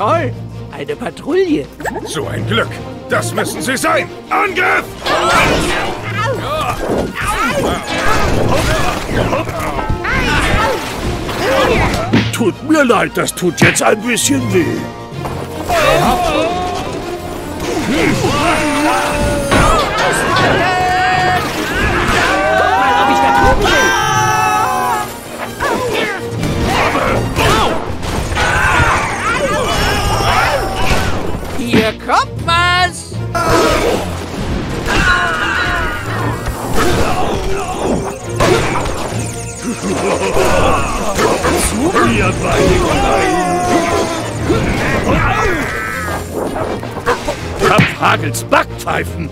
Toll, eine Patrouille. So ein Glück. Das müssen sie sein. Angriff! Tut mir leid, das tut jetzt ein bisschen weh. Kommers! Zu Hagels Backpfeifen!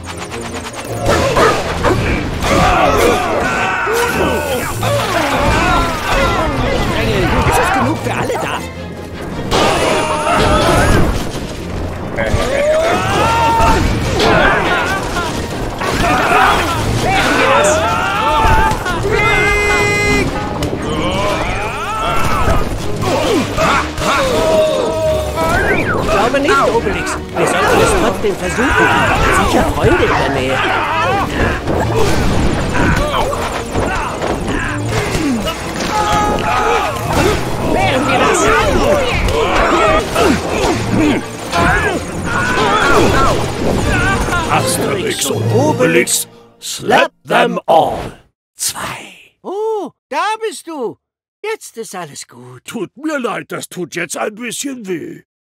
Glaube nicht, Obelix. Wir sollten es trotzdem versuchen. Sicher Freunde in der Nähe. Wären wir das? Asterix und Obelix, slap them all. Zwei. Oh, da bist du. Jetzt ist alles gut. Tut mir leid, das tut jetzt ein bisschen weh.